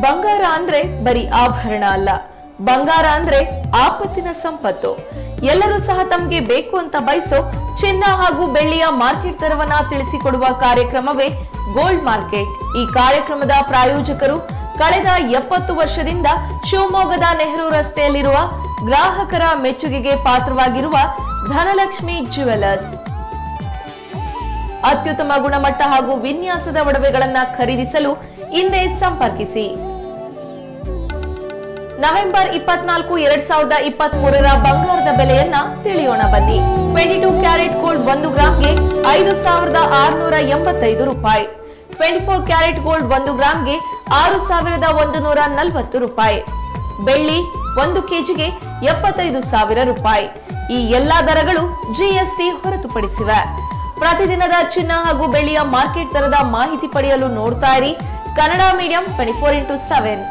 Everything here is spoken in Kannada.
ಬಂಗಾರ ಅಂದ್ರೆ ಬರೀ ಆಭರಣ ಅಲ್ಲ. ಬಂಗಾರ ಅಂದ್ರೆ ಆಪತ್ತಿನ ಸಂಪತ್ತು. ಎಲ್ಲರೂ ಸಹ ತಮಗೆ ಬೇಕು ಅಂತ ಬಯಸೋ ಚಿನ್ನ ಹಾಗೂ ಬೆಳ್ಳಿಯ ಮಾರ್ಕೆಟ್ ದರವನ್ನ ತಿಳಿಸಿಕೊಡುವ ಕಾರ್ಯಕ್ರಮವೇ ಗೋಲ್ಡ್ ಮಾರ್ಕೆಟ್. ಈ ಕಾರ್ಯಕ್ರಮದ ಪ್ರಾಯೋಜಕರು ಕಳೆದ ಎಪ್ಪತ್ತು ವರ್ಷದಿಂದ ಶಿವಮೊಗ್ಗದ ನೆಹರು ರಸ್ತೆಯಲ್ಲಿರುವ ಗ್ರಾಹಕರ ಮೆಚ್ಚುಗೆಗೆ ಪಾತ್ರವಾಗಿರುವ ಧನಲಕ್ಷ್ಮಿ ಜ್ಯುವೆಲರ್ಸ್. ಅತ್ಯುತ್ತಮ ಗುಣಮಟ್ಟ ಹಾಗೂ ವಿನ್ಯಾಸದ ಒಡವೆಗಳನ್ನ ಖರೀದಿಸಲು ಹಿಂದೆ ಸಂಪರ್ಕಿಸಿ. ನವೆಂಬರ್ ಇಪ್ಪತ್ನಾಲ್ಕು, ಎರಡ್ ಸಾವಿರದ ಇಪ್ಪತ್ತ್ ಮೂರರ ಬಂಗಾರದ ಬೆಲೆಯನ್ನ ತಿಳಿಯೋಣ ಬನ್ನಿ. ಟ್ವೆಂಟಿ ಟೂ ಕ್ಯಾರೆಟ್ ಗೋಲ್ಡ್ ಒಂದು ಗ್ರಾಮ್ಗೆ ಐದು ಸಾವಿರದ ಆರುನೂರ ಎಂಬತ್ತೈದು ರೂಪಾಯಿ. ಟ್ವೆಂಟಿ ಫೋರ್ ಕ್ಯಾರೆಟ್ ಗೋಲ್ಡ್ ಒಂದು ಗ್ರಾಮ್ಗೆ ಆರು ಸಾವಿರದ ಒಂದು ನೂರ ನಲವತ್ತು ರೂಪಾಯಿ. ಬೆಳ್ಳಿ ಒಂದು ಕೆಜಿಗೆ ಎಪ್ಪತ್ತೈದು ಸಾವಿರ ರೂಪಾಯಿ. ಈ ಎಲ್ಲಾ ದರಗಳು ಜಿಎಸ್ಟಿ ಹೊರತುಪಡಿಸಿವೆ. ಪ್ರತಿದಿನದ ಚಿನ್ನ ಹಾಗೂ ಬೆಳ್ಳಿಯ ಮಾರ್ಕೆಟ್ ದರದ ಮಾಹಿತಿ ಪಡೆಯಲು ನೋಡ್ತಾ ಇರಿ. Kannada medium twenty four into seven